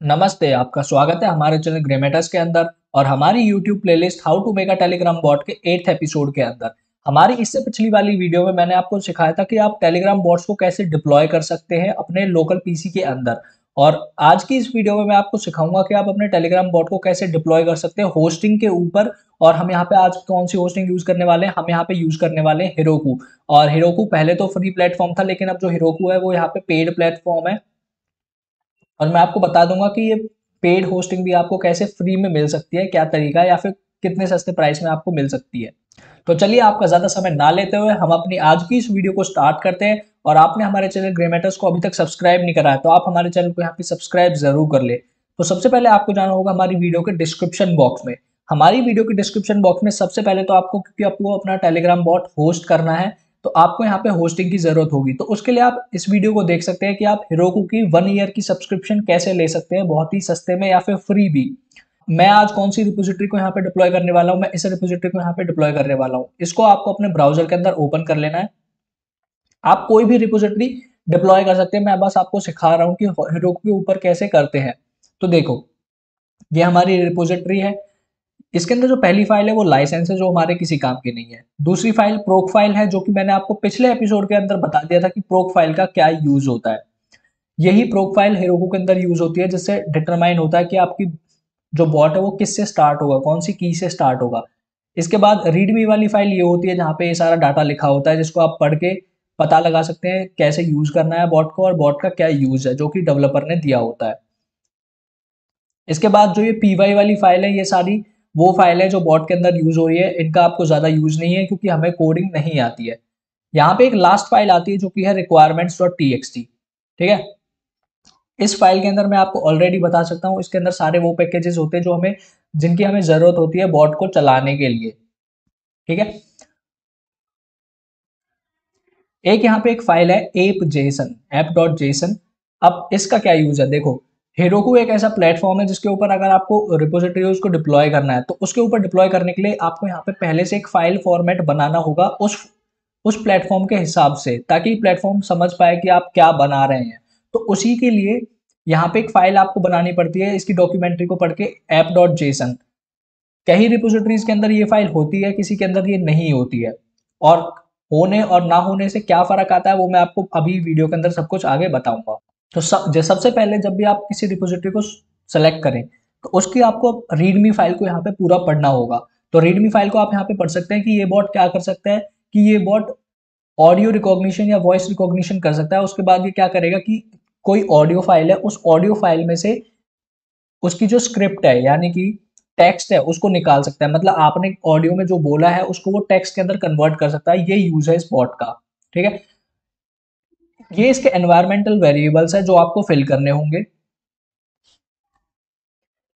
नमस्ते, आपका स्वागत है हमारे चैनल ग्रेमेटस के अंदर और हमारी YouTube playlist how to make a Telegram bot के एट्थ एपिसोड के अंदर। हमारी इससे पिछली वाली वीडियो में मैंने आपको सिखाया था कि आप टेलीग्राम बॉट्स को कैसे डिप्लॉय कर सकते हैं अपने लोकल पीसी के अंदर। और आज की इस वीडियो में मैं आपको सिखाऊँगा कि आप अपने टेलीग्राम बॉट को कैसे डिप्लॉय कर सकते हैं होस्टिंग के ऊपर और हम यहाँ पे आज कौन सी होस्टिंग यूज़ करने वाले हैं? हम यहाँ पे यूज़ करने वाले हैं हिरोकू और हिरोकू पहले तो फ्री प्लेटफॉर्म था लेकिन अब जो हिरोकू है वो यहाँ पे पेड प्लेटफॉर्म है। और मैं आपको बता दूँगा कि ये पेड होस्टिंग भी आपको कैसे फ्री में मिल सकती है, क्या तरीका या फिर कितने सस्ते प्राइस में आपको मिल सकती है। तो चलिए आपका ज़्यादा समय ना लेते हुए हम अपनी आज की इस वीडियो को स्टार्ट करते हैं और आपने हमारे चैनल ग्रेमेटर्स को अभी तक सब्सक्राइब नहीं करा है तो आप हमारे चैनल को यहाँ पे सब्सक्राइब ज़रूर कर ले। तो सबसे पहले आपको जाना होगा हमारी वीडियो के डिस्क्रिप्शन बॉक्स में। हमारी वीडियो के डिस्क्रिप्शन बॉक्स में सबसे पहले तो आपको, क्योंकि आपको अपना टेलीग्राम बॉट होस्ट करना है तो आपको यहाँ पे होस्टिंग की ज़रूरत होगी। तो उसके लिए आप इस वीडियो को देख सकते हैं कि आप हिरोकू की वन ईयर की सब्सक्रिप्शन कैसे ले सकते हैं, बहुत ही सस्ते में या फिर फ्री भी। मैं आज कौन सी रिपोजिटरी को यहाँ पे डिप्लॉय करने वाला हूँ? मैं इस रिपोजिटरी को यहाँ पे डिप्लॉय करने वाला हूँ। इसको आपको अपने ब्राउज़र के अंदर ओपन कर लेना है। आप कोई भी रिपोजिटरी डिप्लॉय कर सकते हैं। मैं बस आपको सिखा रहा हूँ कि हिरोकू के ऊपर कैसे करते हैं। तो देखो, ये हमारी रिपोजिटरी है। इसके अंदर जो पहली फ़ाइल है वो लाइसेंस है, जो हमारे किसी काम की नहीं है। दूसरी फ़ाइल प्रोक फ़ाइल है, जो कि मैंने आपको पिछले एपिसोड के अंदर बता दिया था कि प्रोक फ़ाइल का क्या यूज़ होता है। यही प्रोक फ़ाइल हेरोको के अंदर यूज़ होती है, जिससे डिटरमाइन होता है कि आपकी जो बॉट है वो किससे स्टार्ट होगा, कौन सी की से स्टार्ट होगा। इसके बाद रीडमी वाली फ़ाइल ये होती है, जहाँ पे ये सारा डाटा लिखा होता है, जिसको आप पढ़ के पता लगा सकते हैं कैसे यूज़ करना है बॉट को और बॉट का क्या यूज़ है, जो कि डेवलपर ने दिया होता है। इसके बाद जो ये पीवाई वाली फ़ाइल है, ये सारी वो फ़ाइल है जो बॉट के अंदर यूज़ हो रही है, इनका आपको ज़्यादा यूज़ नहीं है क्योंकि हमें कोडिंग नहीं आती है। यहाँ पे एक लास्ट फ़ाइल आती है जो कि है requirements dot T X T ठीक है? इस फ़ाइल के अंदर मैं आपको ऑलरेडी बता सकता हूँ, इसके अंदर सारे वो पैकेजेस होते हैं जो हमें, जिनकी हमें ज़रूरत होती है बॉट को चलाने के लिए, ठीक है? एक यहाँ पे एक फ़ाइल है app JSON app dot JSON अब इसका क्या यूज़ है? देखो हेरोकू एक ऐसा प्लेटफॉर्म है जिसके ऊपर अगर आपको रिपोजिटरीज को डिप्लॉय करना है तो उसके ऊपर डिप्लॉय करने के लिए आपको यहाँ पे पहले से एक फ़ाइल फॉर्मेट बनाना होगा उस उस प्लेटफॉर्म के हिसाब से, ताकि प्लेटफॉर्म समझ पाए कि आप क्या बना रहे हैं। तो उसी के लिए यहाँ पे एक फ़ाइल आपको बनानी पड़ती है, इसकी डॉक्यूमेंट्री को पढ़ के ऐप डॉट जेसन कई रिपोजिटरीज के अंदर ये फ़ाइल होती है, किसी के अंदर ये नहीं होती है। और होने और ना होने से क्या फ़र्क आता है, वो मैं आपको अभी वीडियो के अंदर सब कुछ आगे बताऊँगा। तो सब सबसे पहले जब भी आप किसी रिपोजिटरी को सेलेक्ट करें तो उसकी आपको रीडमी फ़ाइल को यहाँ पे पूरा पढ़ना होगा। तो रीडमी फ़ाइल को आप यहाँ पे पढ़ सकते हैं कि ये बॉट क्या कर सकता है, कि ये बॉट ऑडियो रिकॉग्निशन या वॉइस रिकॉग्निशन कर सकता है। उसके बाद ये क्या करेगा कि कोई ऑडियो फ़ाइल है, उस ऑडियो फ़ाइल में से उसकी जो स्क्रिप्ट है, यानी कि टेक्स्ट है, उसको निकाल सकता है। मतलब आपने ऑडियो में जो बोला है, उसको वो टेक्स्ट के अंदर कन्वर्ट कर सकता है, ये यूज़ है इस बॉट का। ठीक है? ये इसके एनवायरमेंटल वेरिएबल्स है जो आपको फिल करने होंगे।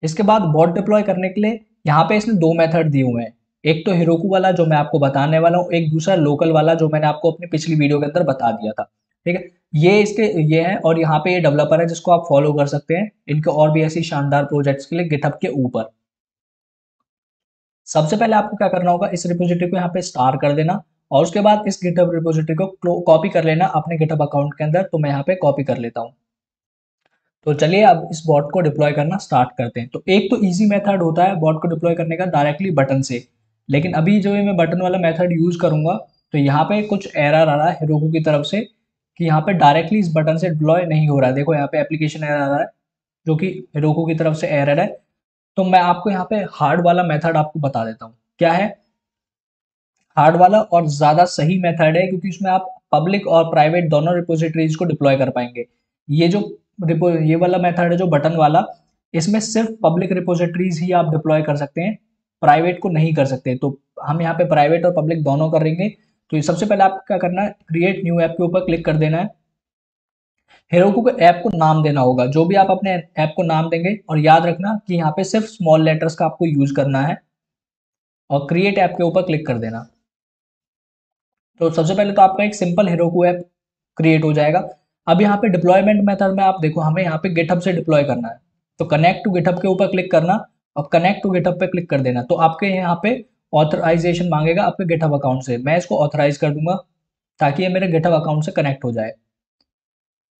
इसके बाद बॉट डिप्लॉय करने के लिए यहाँ पे इसने दो मेथड दिए हुए हैं। एक तो हिरोकू वाला जो मैं आपको बताने वाला हूँ, एक दूसरा लोकल वाला जो मैंने आपको अपनी पिछली वीडियो के अंदर बता दिया था। ठीक है? ये इसके, ये है और यहाँ पे ये डेवलपर है जिसको आप फॉलो कर सकते हैं। इनके और भी ऐसी शानदार प्रोजेक्ट्स के लिए गिटअप के ऊपर। सबसे पहले आपको क्या करना होगा, इस रिपोजिटरी को यहाँ पे स्टार कर देना। और उसके बाद इस गिटअप रिपोजिटरी को कॉपी कर लेना अपने गिटअप अकाउंट के अंदर तो मैं यहाँ पे कॉपी कर लेता हूँ। तो चलिए अब इस बॉट को डिप्लॉय करना स्टार्ट करते हैं। तो एक तो इजी मेथड होता है बॉट को डिप्लॉय करने का डायरेक्टली बटन से। लेकिन अभी जो मैं बटन वाला मेथड यूज़ करूँगा तो यहाँ पे कुछ एरर आ रहा है हिरोकू की तरफ़ से, कि यहाँ पे डायरेक्टली इस बटन से डिप्लॉय नहीं हो रहा है। देखो यहाँ पे एप्लीकेशन एरर आ रहा है, जो कि हिरोकू की तरफ़ से एरर है। तो मैं आपको यहाँ पे हार्ड वाला मेथड आपको बता देता हूँ। क्या है? हार्ड वाला और ज़्यादा सही मेथड है, क्योंकि उसमें आप पब्लिक और प्राइवेट दोनों रिपोजिटरीज को डिप्लॉय कर पाएँगे। ये जो रिपो ये वाला मेथड है जो बटन वाला, इसमें सिर्फ़ पब्लिक रिपोजिटरीज ही आप डिप्लॉय कर सकते हैं प्राइवेट को नहीं कर सकते। तो हम यहाँ पे प्राइवेट और पब्लिक दोनों करेंगे तो सबसे पहले आपको क्या करना है क्रिएट न्यू ऐप के ऊपर क्लिक कर देना है। हेरोकू को ऐप को नाम देना होगा, जो भी आप अपने ऐप को नाम देंगे, और याद रखना कि यहाँ पे सिर्फ़ स्मॉल लेटर्स का आपको यूज़ करना है, और क्रिएट ऐप के ऊपर क्लिक कर देना। तो सबसे पहले तो आपका एक सिंपल हेरोकू ऐप क्रिएट हो जाएगा। अब यहाँ पे डिप्लॉयमेंट मेथड में आप देखो, हमें यहाँ पे गिटअप से डिप्लॉय करना है। तो कनेक्ट टू गिटअप के ऊपर क्लिक करना। और कनेक्ट टू गिटअप पे क्लिक कर देना। तो आपके यहाँ पे ऑथराइजेशन मांगेगा आपके गिटअप अकाउंट से। मैं इसको ऑथराइज कर दूँगा ताकि ये मेरे गिटअप अकाउंट से कनेक्ट हो जाए।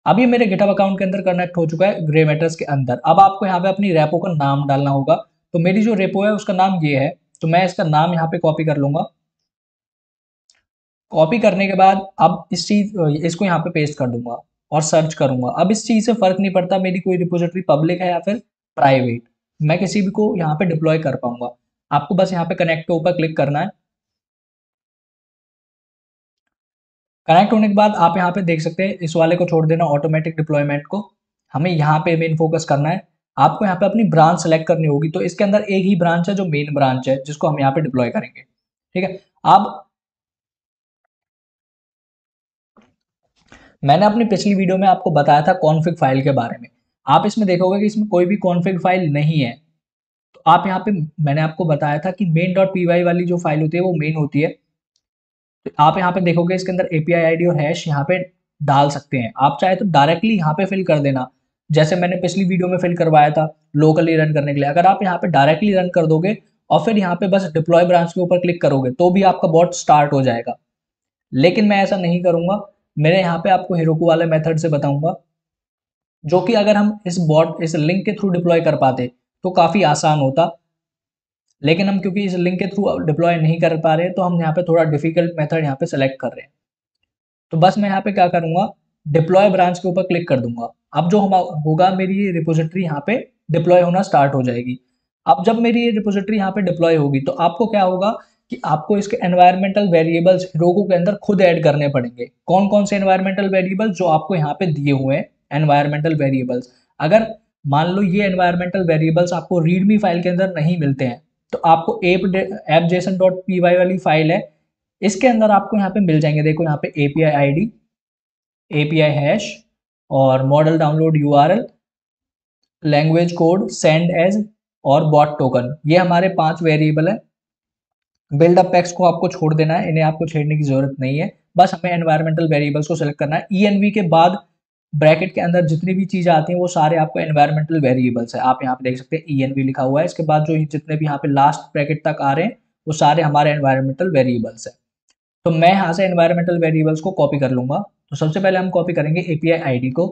अब ये मेरे गिटअप अकाउंट के अंदर कनेक्ट हो चुका है ग्रे मैटर्स के अंदर। अब आपको यहाँ पे अपनी रेपो का नाम डालना होगा। तो मेरी जो रेपो है उसका नाम ये है। तो मैं इसका नाम यहाँ पे कॉपी कर लूँगा। कॉपी करने के बाद अब इस चीज़, इसको यहाँ पे पेस्ट कर दूँगा और सर्च करूँगा। अब इस चीज़ से फ़र्क नहीं पड़ता मेरी कोई रिपोजिटरी पब्लिक है या फिर प्राइवेट मैं किसी भी को यहाँ पे डिप्लॉय कर पाऊँगा। आपको बस यहाँ पे कनेक्ट के ऊपर क्लिक करना है। कनेक्ट होने के बाद आप यहाँ पे देख सकते हैं, इस वाले को छोड़ देना ऑटोमेटिक डिप्लॉयमेंट को। हमें यहाँ पे मेन फोकस करना है। आपको यहाँ पे अपनी ब्रांच सेलेक्ट करनी होगी तो इसके अंदर एक ही ब्रांच है जो मेन ब्रांच है, जिसको हम यहाँ पे डिप्लॉय करेंगे। ठीक है? अब मैंने अपनी पिछली वीडियो में आपको बताया था कॉन्फ़िग फ़ाइल के बारे में। आप इसमें देखोगे कि इसमें कोई भी कॉन्फ़िग फ़ाइल नहीं है। तो आप यहाँ पे, मैंने आपको बताया था कि मेन डॉट पी वाली जो फ़ाइल होती है, वो मेन होती है। तो आप यहाँ पे देखोगे इसके अंदर एपीआई आईडी और हैश यहाँ पे डाल सकते हैं। आप चाहे तो डायरेक्टली यहाँ पे फिल कर देना। जैसे मैंने पिछली वीडियो में फिल करवाया था लोकली रन करने के लिए। अगर आप यहाँ पे डायरेक्टली रन कर दोगे और फिर यहाँ पे बस डिप्लॉय ब्रांच के ऊपर क्लिक करोगे तो भी आपका बॉट स्टार्ट हो जाएगा। लेकिन मैं ऐसा नहीं करूँगा। मेरे यहाँ पे आपको हेरोकू वाले मेथड से बताऊँगा, जो कि अगर हम इस बॉट इस लिंक के थ्रू डिप्लॉय कर पाते तो काफ़ी आसान होता। लेकिन हम क्योंकि इस लिंक के थ्रू डिप्लॉय नहीं कर पा रहे तो हम यहाँ पे थोड़ा डिफ़िकल्ट मेथड यहाँ पे सेलेक्ट कर रहे हैं। तो बस मैं यहाँ पे क्या करूँगा डिप्लॉय ब्रांच के ऊपर क्लिक कर दूँगा। अब जो हम, होगा मेरी ये रिपोजिटरी यहाँ पे डिप्लॉय होना स्टार्ट हो जाएगी। अब जब मेरी ये रिपोजिटरी यहाँ पे डिप्लॉय होगी तो आपको क्या होगा कि आपको इसके एनवायरमेंटल वेरिएबल्स रोगो के अंदर खुद ऐड करने पड़ेंगे। कौन कौन से एनवायरमेंटल वेरिएबल्स जो आपको यहाँ पे दिए हुए हैं? एनवायरमेंटल वेरिएबल्स अगर मान लो ये एनवायरमेंटल वेरिएबल्स आपको रीडमी फ़ाइल के अंदर नहीं मिलते हैं तो आपको app app JSON dot P Y वाली फ़ाइल है, इसके अंदर आपको यहाँ पे मिल जाएँगे। देखो यहाँ पे A P I I D A P I hash और model download U R L language code send as और बॉट टोकन ये हमारे पाँच वेरिएबल है। बिल्डअप पैक्स को आपको छोड़ देना है, इन्हें आपको छेड़ने की ज़रूरत नहीं है। बस हमें एनवायरमेंटल वेरिएबल्स को सिलेक्ट करना है। ई e के बाद ब्रैकेट के अंदर जितनी भी चीज़ें आती हैं, वो सारे आपको एनवायरमेंटल वेरिएबल्स है। आप यहाँ पे देख सकते हैं ई e लिखा हुआ है। इसके बाद जो जितने भी यहाँ पे लास्ट ब्रैकेट तक आ रहे हैं, वो सारे हमारे एनवायरमेंटल वेरिएबल्स है। तो मैं यहाँ से एनवायरमेंटल वेरिएबल्स को कॉपी कर लूँगा। तो सबसे पहले हम कॉपी करेंगे एपीआई आईडी को।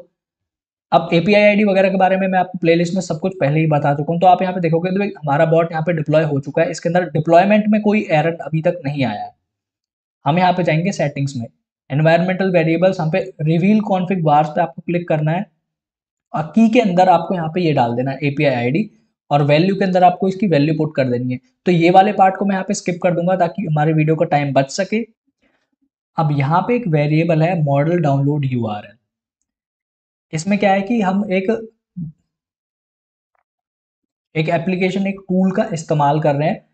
अब एपीआई आईडी वगैरह के बारे में मैं आपको प्लेलिस्ट में सब कुछ पहले ही बता चुका हूँ। तो आप यहाँ पे देखोगे तो हमारा बॉट यहाँ पे डिप्लॉय हो चुका है। इसके अंदर डिप्लॉयमेंट में कोई एरर अभी तक नहीं आया है। हम यहाँ पे जाएँगे सेटिंग्स में। एनवायरमेंटल वेरिएबल्स यहाँ पे रिवील कॉन्फिक बार्स पे आपको क्लिक करना है। और की के अंदर आपको यहाँ पे ये डाल देना है एपीआई आईडी और वैल्यू के अंदर आपको इसकी वैल्यू पुट कर देनी है। तो ये वाले पार्ट को मैं यहाँ पे स्किप कर दूँगा ताकि हमारे वीडियो का टाइम बच सके। अब यहाँ पे एक वेरिएबल है मॉडल डाउनलोड यू इसमें क्या है कि हम एक एक एप्लीकेशन एक टूल का इस्तेमाल कर रहे हैं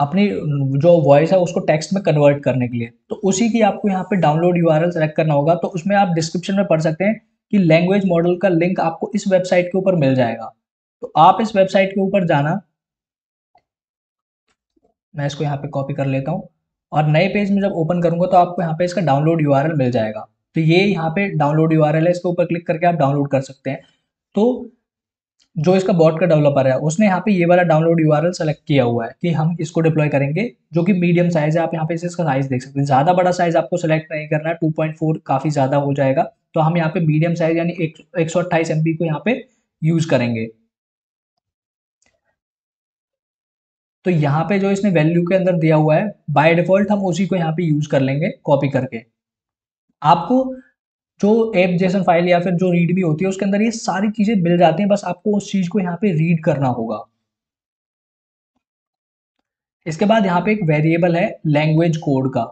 अपनी, जो वॉइस है उसको टेक्स्ट में कन्वर्ट करने के लिए। तो उसी की आपको यहाँ पे डाउनलोड यू आर सेलेक्ट करना होगा तो उसमें आप डिस्क्रिप्शन में पढ़ सकते हैं कि लैंग्वेज मॉडल का लिंक आपको इस वेबसाइट के ऊपर मिल जाएगा। तो आप इस वेबसाइट के ऊपर जाना, मैं इसको यहाँ पे कॉपी कर लेता हूँ, और नए पेज में जब ओपन करूँगा तो आपको यहाँ पे इसका डाउनलोड यूआरएल मिल जाएगा। तो ये यहाँ पे डाउनलोड यूआरएल है, इसके ऊपर क्लिक करके आप डाउनलोड कर सकते हैं। तो जो इसका बॉट का डेवलपर है, उसने यहाँ पे ये वाला डाउनलोड यूआरएल सेलेक्ट किया हुआ है कि हम इसको डिप्लॉय करेंगे, जो कि मीडियम साइज़ है, आप यहाँ पे इसे इसका साइज़ देख सकते हैं। ज़्यादा बड़ा साइज़ आपको सेलेक्ट नहीं करना है 2.4 काफ़ी ज़्यादा हो जाएगा। तो हम यहाँ पे मीडियम साइज़ यानी एक सौ अट्ठाईस एम को यहाँ पे यूज़ करेंगे। तो यहाँ पे जो इसने वैल्यू के अंदर दिया हुआ है बाय डिफ़ॉल्ट हम उसी को यहाँ पे यूज़ कर लेंगे कॉपी करके। आपको जो एप जेसन फ़ाइल या फिर जो रीड भी होती है, उसके अंदर ये सारी चीज़ें मिल जाती हैं, बस आपको उस चीज़ को यहाँ पे रीड करना होगा। इसके बाद यहाँ पे एक वेरिएबल है लैंग्वेज कोड का।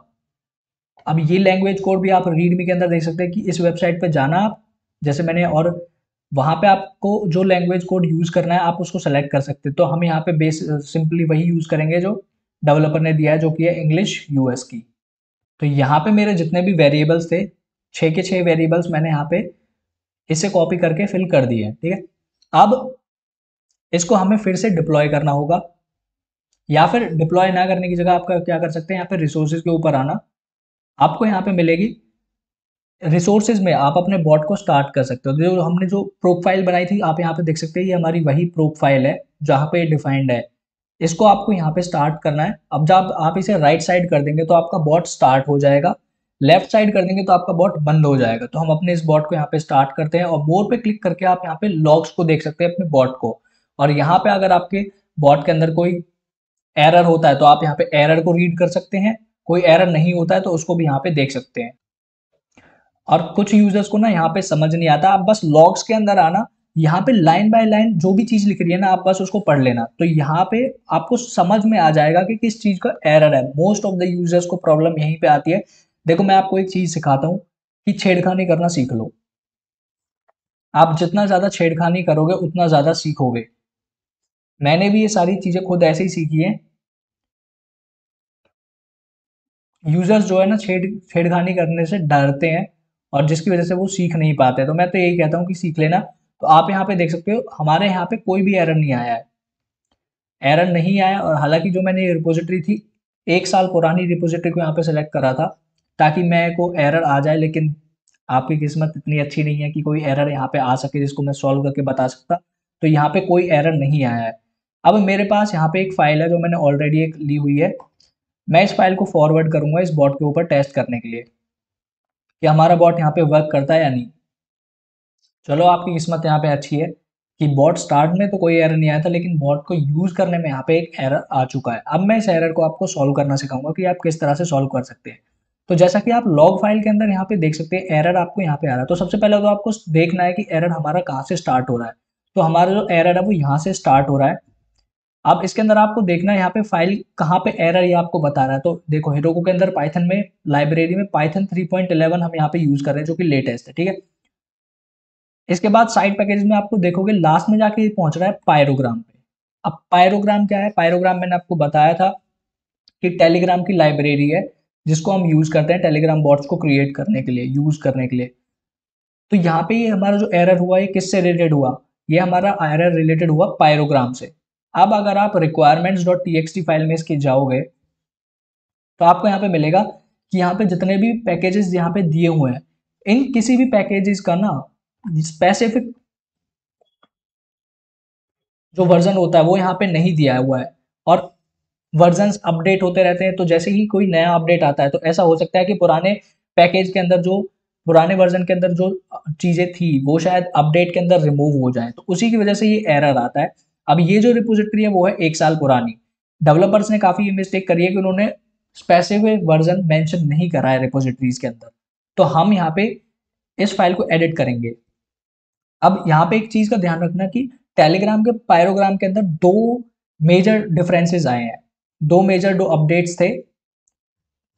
अब ये लैंग्वेज कोड भी आप रीडमी के अंदर देख सकते हैं कि इस वेबसाइट पे जाना आप, जैसे मैंने और वहाँ पे आपको जो लैंग्वेज कोड यूज़ करना है, आप उसको सेलेक्ट कर सकते हैं। तो हम यहाँ पे बेस सिंपली वही यूज़ करेंगे जो डेवलपर ने दिया है, जो कि है इंग्लिश यूएस की। तो यहाँ पे मेरे जितने भी वेरिएबल्स थे छः के छः वेरिएबल्स मैंने यहाँ पे इसे कॉपी करके फिल कर दिए ठीक है? अब इसको हमें फिर से डिप्लॉय करना होगा, या फिर डिप्लॉय ना करने की जगह आपका क्या कर सकते हैं, यहाँ पे रिसोर्सेज के ऊपर आना। आपको यहाँ पे मिलेगी रिसोर्सेज में आप अपने बॉट को स्टार्ट कर सकते हो। जो हमने जो प्रोफ़ाइल बनाई थी, आप यहाँ पे देख सकते हैं, ये हमारी वही प्रोफ़ाइल है, जहाँ पे डिफाइंड है। इसको आपको यहाँ पे स्टार्ट करना है। अब जब आप इसे राइट साइड कर देंगे तो आपका बॉट स्टार्ट हो जाएगा। लेफ़्ट साइड कर देंगे तो आपका बॉट बंद हो जाएगा। तो हम अपने इस बॉट को यहाँ पे स्टार्ट करते हैं और मोर पे क्लिक करके आप यहाँ पे लॉग्स को देख सकते हैं अपने बॉट को। और यहाँ पे अगर आपके बॉट के अंदर कोई एरर होता है तो आप यहाँ पे एरर को रीड कर सकते हैं। कोई एरर नहीं होता है तो उसको भी यहाँ पे देख सकते हैं। और कुछ यूज़र्स को ना यहाँ पे समझ नहीं आता। आप बस लॉग्स के अंदर आना यहाँ पे लाइन बाय लाइन जो भी चीज़ लिख रही है ना, आप बस उसको पढ़ लेना। तो यहाँ पे आपको समझ में आ जाएगा कि किस चीज़ का एरर है। मोस्ट ऑफ़ द यूज़र्स को प्रॉब्लम यहीं पे आती है। देखो, मैं आपको एक चीज़ सिखाता हूँ कि छेड़खानी करना सीख लो। आप जितना ज़्यादा छेड़खानी करोगे, उतना ज़्यादा सीखोगे। मैंने भी ये सारी चीज़ें खुद ऐसे ही सीखी है। यूज़र्स जो है ना, छेड़, छेड़खानी करने से डरते हैं और जिसकी वजह से वो सीख नहीं पाते। तो मैं तो यही कहता हूँ कि सीख लेना। तो आप यहाँ पे देख सकते हो, हमारे यहाँ पे कोई भी एरर नहीं आया है। एरर नहीं आया और हालाँकि जो मैंने रिपोजिटरी थी, एक साल पुरानी रिपोजिटरी को यहाँ पे सेलेक्ट करा था, ताकि मैं को एरर आ जाए, लेकिन आपकी किस्मत इतनी अच्छी नहीं है कि कोई एरर यहाँ पे आ सके जिसको मैं सॉल्व करके बता सकता। तो यहाँ पे कोई एरर नहीं आया है। अब मेरे पास यहाँ पे एक फ़ाइल है जो मैंने ऑलरेडी एक ली हुई है। मैं इस फ़ाइल को फॉरवर्ड करूँगा इस बॉट के ऊपर टेस्ट करने के लिए कि हमारा बॉट यहाँ पे वर्क करता है या नहीं। चलो आपकी किस्मत यहाँ पे अच्छी है कि बॉट स्टार्ट में तो कोई एरर नहीं आया था, लेकिन बॉट को यूज़ करने में यहाँ पे एक एरर आ चुका है। अब मैं इस एरर को आपको सॉल्व करना सिखाऊँगा कि आप किस तरह से सॉल्व कर सकते हैं। तो जैसा कि आप लॉग फ़ाइल के अंदर यहाँ पे देख सकते हैं एरर आपको यहाँ पे आ रहा है। तो सबसे पहले तो आपको देखना है कि एरर हमारा कहाँ से स्टार्ट हो रहा है। तो हमारा जो एरर है वो यहाँ से स्टार्ट हो रहा है। अब इसके अंदर आपको देखना है यहाँ पे फ़ाइल कहाँ पे एरर ये आपको बता रहा है। तो देखो हेरोको के अंदर पाइथन में लाइब्रेरी में पाइथन 3.11 हम यहाँ पे यूज़ कर रहे हैं, जो कि लेटेस्ट है, ठीक है? इसके बाद साइड पैकेज में आपको देखोगे लास्ट में जाके पहुँच रहा है पायरोग्राम पे। अब पायरोग्राम क्या है? पायरोग्राम मैंने आपको बताया था कि टेलीग्राम की लाइब्रेरी है, जिसको हम यूज़ करते हैं टेलीग्राम बॉट्स को क्रिएट करने के लिए यूज़ करने के लिए। तो यहाँ पे ये हमारा जो एरर हुआ, ये किससे रिलेटेड हुआ? ये हमारा एरर रिलेटेड हुआ पायरोग्राम से। अब अगर आप रिक्वायरमेंट्स डॉट टी फ़ाइल में इसके जाओगे तो आपको यहाँ पे मिलेगा कि यहाँ पे जितने भी पैकेजेस यहाँ पे दिए हुए हैं, इन किसी भी पैकेजेस का ना स्पेसिफिक जो वर्जन होता है, वो यहाँ पे नहीं दिया हुआ है। और वर्जन अपडेट होते रहते हैं तो जैसे ही कोई नया अपडेट आता है तो ऐसा हो सकता है कि पुराने पैकेज के अंदर जो, पुराने वर्जन के अंदर जो चीज़ें थी, वो शायद अपडेट के अंदर रिमूव हो जाए। तो उसी की वजह से ये एरर आता है। अब ये जो रिपोजिटरी है, वो है एक साल पुरानी। डेवलपर्स ने काफ़ी ये मिस्टेक करी है कि उन्होंने स्पेसिफिक वर्जन मेंशन नहीं करा है रिपोजिटरीज के अंदर। तो हम यहाँ पे इस फ़ाइल को एडिट करेंगे। अब यहाँ पे एक चीज़ का ध्यान रखना कि टेलीग्राम के पायरोग्राम के अंदर दो मेजर डिफरेंसेस आए हैं। दो मेजर दो अपडेट्स थे।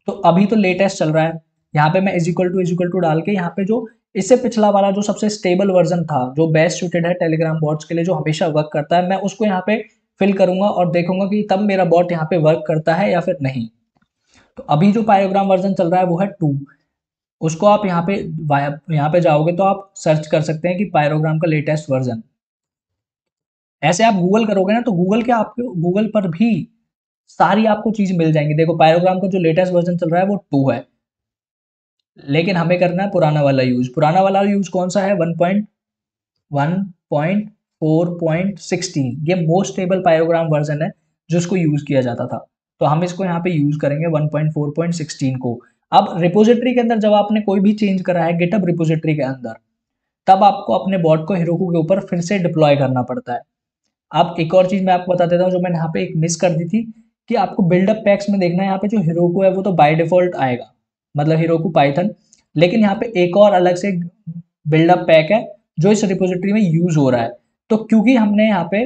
तो अभी तो लेटेस्ट चल रहा है। यहाँ पे मैं इजिकल टू इजिकल टू डाल के यहाँ पे जो इससे पिछला वाला जो सबसे स्टेबल वर्जन था, जो बेस्ट सूटेड है टेलीग्राम बॉट्स के लिए, जो हमेशा वर्क करता है, मैं उसको यहाँ पे फिल करूँगा और देखूँगा कि तब मेरा बॉट यहाँ पे वर्क करता है या फिर नहीं। तो अभी जो पायोग्राम वर्जन चल रहा है वो है टू उसको आप यहाँ पे यहाँ पे जाओगे तो आप सर्च कर सकते हैं कि पायरोग्राम का लेटेस्ट वर्जन ऐसे आप गूगल करोगे ना तो गूगल के आपके गूगल पर भी सारी आपको चीज़ मिल जाएँगी। देखो पायरोग्राम का जो लेटेस्ट वर्जन चल रहा है वो टू है। लेकिन हमें करना है पुराना वाला यूज़ पुराना वाला यूज़ कौन सा है? One point one point four point sixteen ये मोस्ट स्टेबल पायोग्राम वर्जन है, जिसको यूज़ किया जाता था। तो हम इसको यहाँ पे यूज़ करेंगे 1.4.16 को। अब रिपोजिटरी के अंदर जब आपने कोई भी चेंज करा है गेटअप रिपोजिटरी के अंदर, तब आपको अपने बॉट को हिरोको के ऊपर फिर से डिप्लॉय करना पड़ता है। अब एक और चीज़ मैं आपको बता देता हूँ, जो मैंने यहाँ पे एक मिस कर दी थी, कि आपको बिल्डअप पैक्स में देखना है, यहाँ पे जो हिरोको है, वो तो बाय डिफ़ॉल्ट आएगा मतलब हीरोकू पाइथन लेकिन यहाँ पे एक और अलग से बिल्डअप पैक है, जो इस रिपोजिटरी में यूज़ हो रहा है। तो क्योंकि हमने यहाँ पे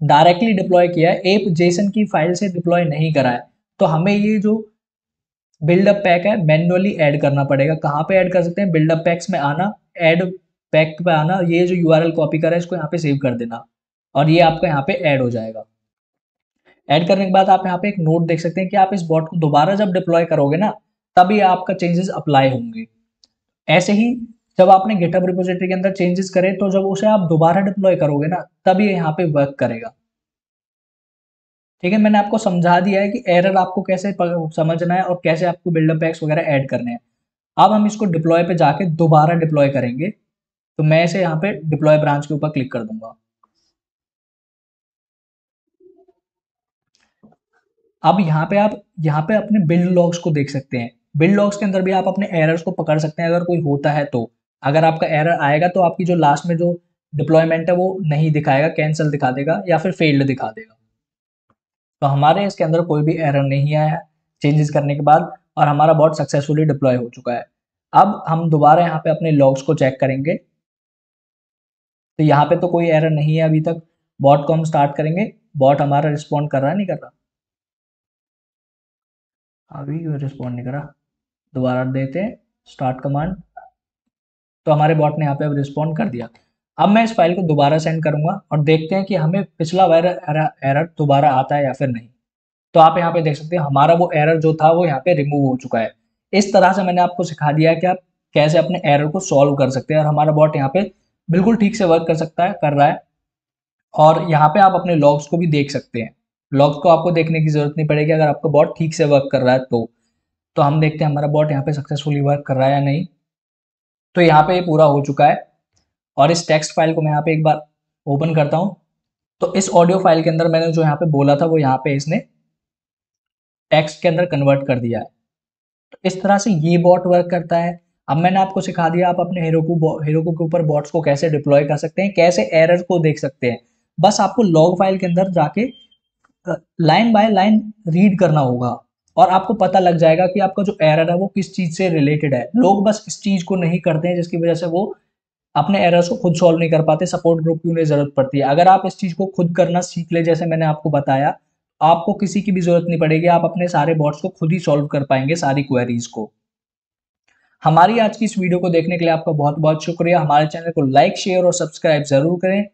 डायरेक्टली डिप्लॉय किया है एप जेसन की फ़ाइल से डिप्लॉय नहीं करा है तो हमें ये जो बिल्डअप पैक है मैनुअली ऐड करना पड़ेगा। कहाँ पे ऐड कर सकते हैं? बिल्डअप पैक्स में आना, ऐड पैक पे आना, ये जो यूआरएल कॉपी करा है, इसको यहाँ पे सेव कर देना और ये आपका यहाँ पे ऐड हो जाएगा। ऐड करने के बाद आप यहाँ पे एक नोट देख सकते हैं कि आप इस बॉट को दोबारा जब डिप्लॉय करोगे ना, तभी आपका चेंजेस अप्लाई होंगे। ऐसे ही जब आपने गिटअप रिपोजिटरी के अंदर चेंजेस करे तो जब उसे आप दोबारा डिप्लॉय करोगे ना, तभी यहाँ पे वर्क करेगा। ठीक है, मैंने आपको समझा दिया है कि एरर आपको कैसे समझना है और कैसे आपको बिल्डअप पैक्स वगैरह ऐड करने हैं। अब हम इसको डिप्लॉय पे जाके दोबारा डिप्लॉय करेंगे। तो मैं इसे यहाँ पे डिप्लॉय ब्रांच के ऊपर क्लिक कर दूँगा। अब यहाँ पे आप, यहाँ पे अपने बिल्ड लॉग्स को देख सकते हैं। बिल्ड लॉग्स के अंदर भी आप अपने एरर्स को पकड़ सकते हैं अगर कोई होता है तो। अगर आपका एरर आएगा तो आपकी जो लास्ट में जो डिप्लॉयमेंट है वो नहीं दिखाएगा कैंसिल दिखा देगा या फिर फेल्ड दिखा देगा। तो हमारे इसके अंदर कोई भी एरर नहीं आया चेंजेस करने के बाद और हमारा बॉट सक्सेसफुली डिप्लॉय हो चुका है। अब हम दोबारा यहाँ पे अपने लॉग्स को चेक करेंगे। तो यहाँ पे तो कोई एरर नहीं है अभी तक। बॉट को हम स्टार्ट करेंगे। बॉट हमारा रिस्पॉन्ड कर रहा है, नहीं कर रहा? अभी रिस्पॉन्ड नहीं कर रहा। दोबारा देते हैं। स्टार्ट कमांड तो हमारे बॉट ने यहाँ पे अब रिस्पॉन्ड कर दिया। अब मैं इस फ़ाइल को दोबारा सेंड करूँगा और देखते हैं कि हमें पिछला वायर एरर दोबारा आता है या फिर नहीं। तो आप यहाँ पे देख सकते हैं, हमारा वो एरर जो था वो यहाँ पे रिमूव हो चुका है। इस तरह से मैंने आपको सिखा दिया कि आप कैसे अपने एरर को सॉल्व कर सकते हैं और हमारा बॉट यहाँ पे बिल्कुल ठीक से वर्क कर सकता है, कर रहा है। और यहाँ पे आप अपने लॉग्स को भी देख सकते हैं। लॉग्स को आपको देखने की ज़रूरत नहीं पड़ेगी, अगर आपका बॉट ठीक से वर्क कर रहा है तो। तो हम देखते हैं हमारा बॉट यहाँ पे सक्सेसफुली वर्क कर रहा है या नहीं। तो यहाँ पे पूरा हो चुका है। और इस टेक्स्ट फ़ाइल को मैं यहाँ पे एक बार ओपन करता हूँ। तो इस ऑडियो फ़ाइल के अंदर मैंने जो यहाँ पे बोला था, वो यहाँ पे इसने टेक्स्ट के अंदर कन्वर्ट कर दिया है। तो इस तरह से ये बॉट वर्क करता है। अब मैंने आपको सिखा दिया, आप अपने हीरो को हीरो के ऊपर बॉट्स को कैसे डिप्लॉय कर सकते हैं, कैसे एरर को देख सकते हैं। बस आपको लॉग फ़ाइल के अंदर जाके लाइन बाय लाइन रीड करना होगा और आपको पता लग जाएगा कि आपका जो एरर है, वो किस चीज़ से रिलेटेड है। लोग बस इस चीज़ को नहीं करते हैं, जिसकी वजह से वो अपने एरर्स को खुद सॉल्व नहीं कर पाते सपोर्ट ग्रुप की उन्हें ज़रूरत पड़ती है। अगर आप इस चीज़ को खुद करना सीख ले, जैसे मैंने आपको बताया, आपको किसी की भी ज़रूरत नहीं पड़ेगी, आप अपने सारे बॉट्स को खुद ही सॉल्व कर पाएँगे सारी क्वेरीज को। हमारी आज की इस वीडियो को देखने के लिए आपका बहुत बहुत शुक्रिया। हमारे चैनल को लाइक शेयर और सब्सक्राइब ज़रूर करें।